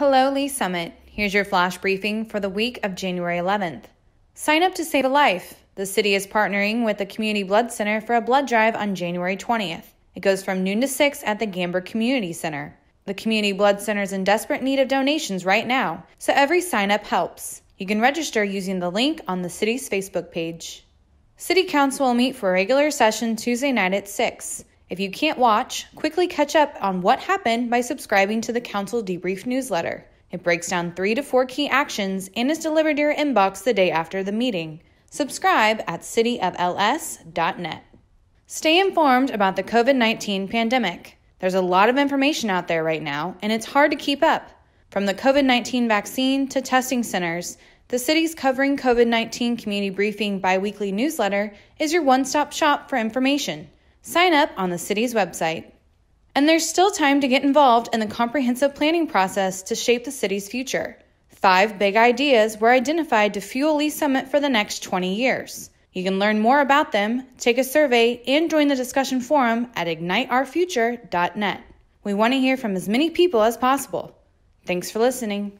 Hello, Lee's Summit. Here's your flash briefing for the week of January 11th. Sign up to save a life. The city is partnering with the Community Blood Center for a blood drive on January 20th. It goes from noon to 6 at the Gamber Community Center. The Community Blood Center is in desperate need of donations right now, so every sign up helps. You can register using the link on the city's Facebook page. City Council will meet for a regular session Tuesday night at 6. If you can't watch, quickly catch up on what happened by subscribing to the Council Debrief newsletter. It breaks down three to four key actions and is delivered to your inbox the day after the meeting. Subscribe at cityofls.net. Stay informed about the COVID 19 pandemic. There's a lot of information out there right now, and it's hard to keep up. From the COVID 19 vaccine to testing centers, the city's covering COVID 19 community briefing biweekly newsletter is your one stop shop for information. Sign up on the city's website. And there's still time to get involved in the comprehensive planning process to shape the city's future. Five big ideas were identified to fuel Lee's Summit for the next 20 years. You can learn more about them, take a survey, and join the discussion forum at igniteourfuture.net. We want to hear from as many people as possible. Thanks for listening.